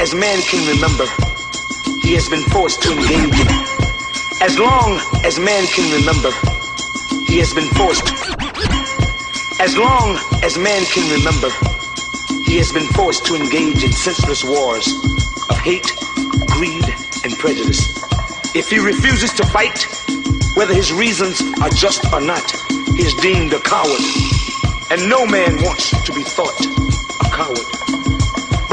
As man can remember, he has been forced to engage in. As long as man can remember, he has been forced. As long as man can remember, he has been forced to engage in senseless wars of hate, greed, and prejudice. If he refuses to fight, whether his reasons are just or not, he is deemed a coward. And no man wants to be thought a coward.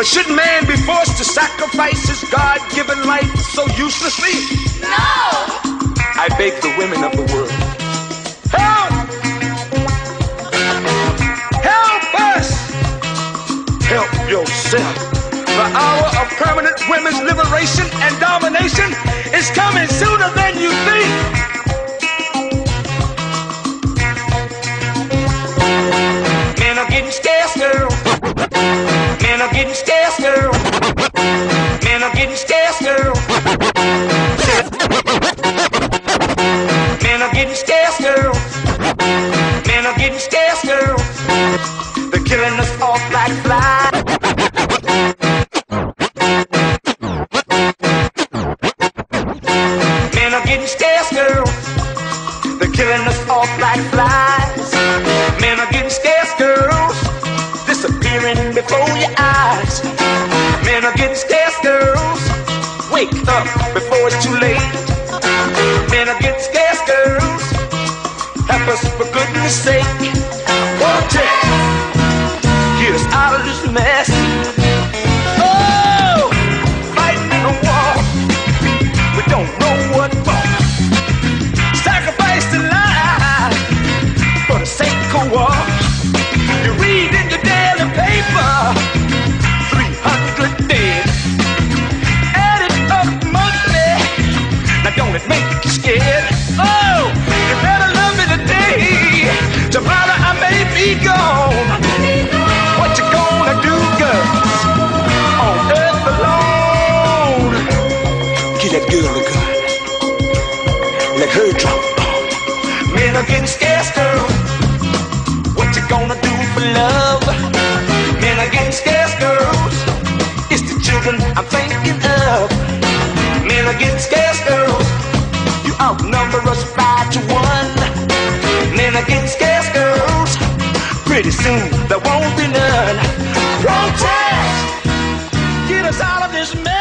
But should man be forced to sacrifice his God-given life so uselessly? No! I beg the women of the world, help! Help us! Help yourself. The hour of permanent women's liberation and domination is coming sooner than you think. Men are getting. Men are getting scarce, girl. Men are getting scarce, girl. Men are getting scarce, girl. Men are getting scarce, girl. They're killing us off like flies. Men are getting scarce, girl. They're killing us off like flies. Wake up before it's too late. Men are getting scarce, girls. Help us for goodness sake. One take. It make you scared? Oh, you better love me today. Tomorrow I may be gone. What you gonna do, girls? On earth alone. Get that girl a gun. Let her drop the bomb. Men are getting scarce, girl. What you gonna do for love? Men are getting scarce, girls. It's the children I'm thinking Pretty soon there won't be none. Protest! Get us out of this mess.